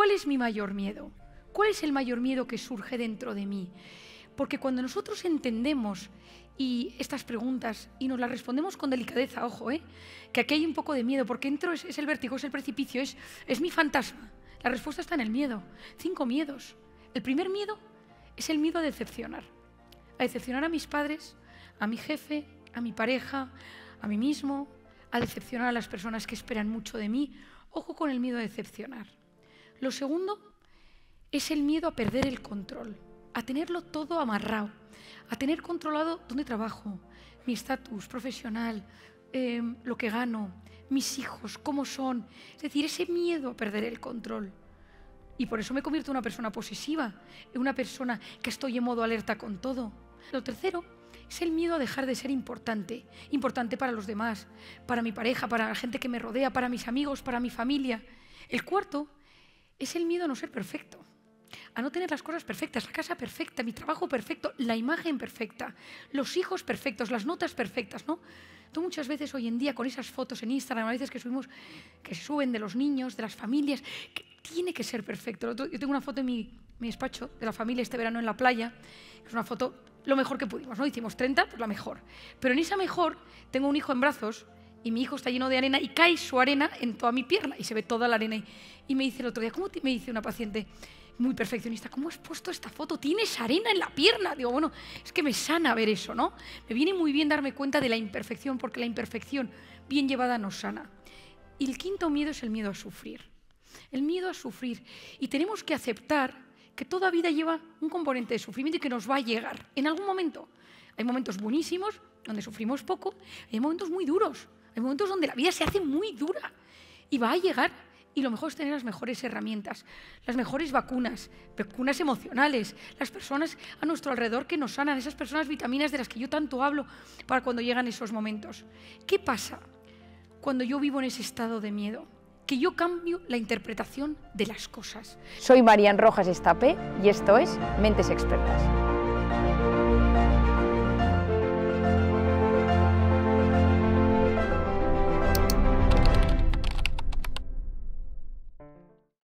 ¿cuál es mi mayor miedo? ¿Cuál es el mayor miedo que surge dentro de mí? Porque cuando nosotros entendemos y estas preguntas y nos las respondemos con delicadeza, ojo, ¿eh? que aquí hay un poco de miedo, porque entro es, es el vértigo, es el precipicio, es, es mi fantasma. La respuesta está en el miedo. Cinco miedos. El primer miedo es el miedo a decepcionar. A decepcionar a mis padres, a mi jefe, a mi pareja, a mí mismo, a decepcionar a las personas que esperan mucho de mí. Ojo con el miedo a decepcionar. Lo segundo es el miedo a perder el control, a tenerlo todo amarrado, a tener controlado dónde trabajo, mi estatus profesional, em, lo que gano, mis hijos, cómo son. Es decir, ese miedo a perder el control. Y por eso me convierto en una persona posesiva, en una persona que estoy en modo alerta con todo. Lo tercero es el miedo a dejar de ser importante, importante para los demás, para mi pareja, para la gente que me rodea, para mis amigos, para mi familia. El cuarto es el miedo a no ser perfecto, a no tener las cosas perfectas, la casa perfecta, mi trabajo perfecto, la imagen perfecta, los hijos perfectos, las notas perfectas, ¿no? Tú muchas veces hoy en día con esas fotos en Instagram, a veces que se suben de los niños, de las familias, que tiene que ser perfecto. Yo tengo una foto en mi, mi despacho de la familia este verano en la playa, es una foto lo mejor que pudimos, ¿no? Hicimos 30, pues la mejor. Pero en esa mejor tengo un hijo en brazos y mi hijo está lleno de arena y cae su arena en toda mi pierna y se ve toda la arena. Y, me dice el otro día, ¿cómo me dice una paciente muy perfeccionista, ¿cómo has puesto esta foto? Tienes arena en la pierna. Digo, bueno, es que me sana ver eso, ¿no? Me viene muy bien darme cuenta de la imperfección porque la imperfección bien llevada nos sana. Y el quinto miedo es el miedo a sufrir. El miedo a sufrir. Y tenemos que aceptar que toda vida lleva un componente de sufrimiento y que nos va a llegar en algún momento. Hay momentos buenísimos donde sufrimos poco, hay momentos muy duros, hay momentos donde la vida se hace muy dura y va a llegar y lo mejor es tener las mejores herramientas, las mejores vacunas, vacunas emocionales, las personas a nuestro alrededor que nos sanan, esas personas vitaminas de las que yo tanto hablo para cuando llegan esos momentos. ¿Qué pasa cuando yo vivo en ese estado de miedo? Que yo cambio la interpretación de las cosas. Soy Marian Rojas Estapé y esto es Mentes Expertas.